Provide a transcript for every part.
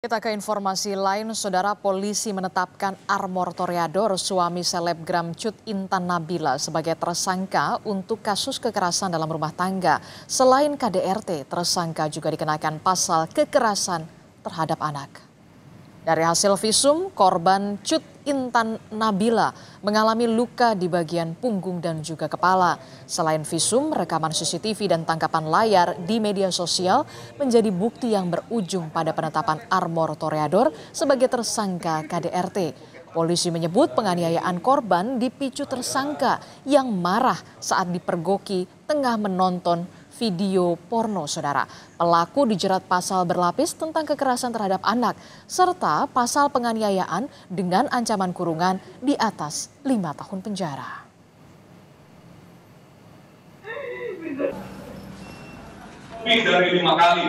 Kita ke informasi lain, saudara polisi menetapkan Armor Toreador, suami selebgram Cut Intan Nabila sebagai tersangka untuk kasus kekerasan dalam rumah tangga. Selain KDRT, tersangka juga dikenakan pasal kekerasan terhadap anak. Dari hasil visum, korban Cut Intan Nabila mengalami luka di bagian punggung dan juga kepala. Selain visum, rekaman CCTV dan tangkapan layar di media sosial menjadi bukti yang berujung pada penetapan Armor Toreador sebagai tersangka KDRT. Polisi menyebut penganiayaan korban dipicu tersangka yang marah saat dipergoki tengah menonton video porno saudara. Pelaku dijerat pasal berlapis tentang kekerasan terhadap anak serta pasal penganiayaan dengan ancaman kurungan di atas lima tahun penjara. Lebih dari lima kali.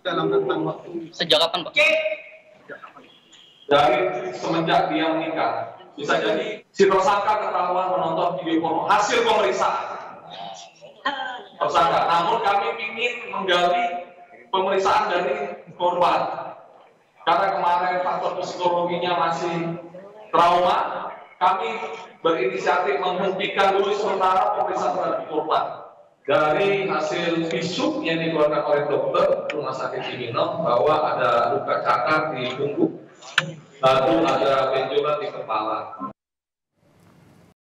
dalam rentang waktu Sejak kapan Pak? Dari semenjak dia menikah. Bisa jadi si tersangka ketahuan menonton video porno hasil pemeriksaan tersangka. Namun kami ingin menggali pemeriksaan dari korban. Karena kemarin faktor psikologinya masih trauma, kami berinisiatif menghentikan dulu sementara pemeriksaan terhadap korban. Dari hasil visum yang dikeluarkan oleh dokter rumah sakit Cibinong bahwa ada luka cakar di punggung, lalu ada benjolan di kepala.